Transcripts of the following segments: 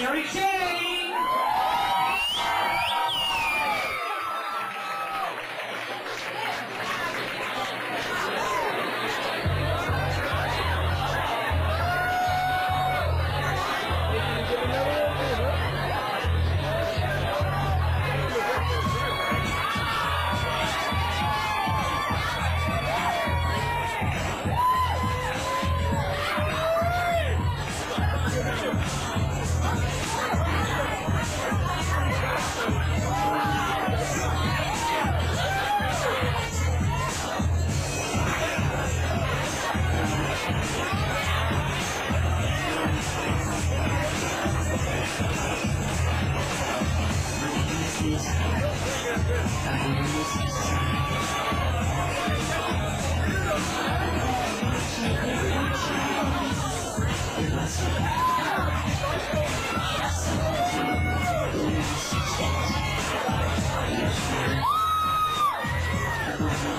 Mary Jane.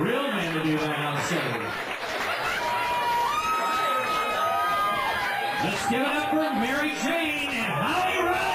real man to do that on Let's give it up for Mary Jane and Holly Wright.